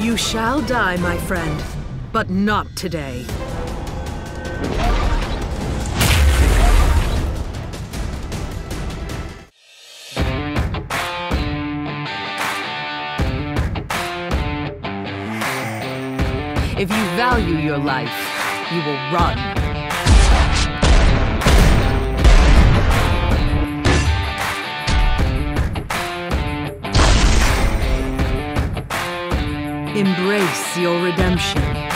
You shall die, my friend, but not today. If you value your life, you will run. Embrace your redemption.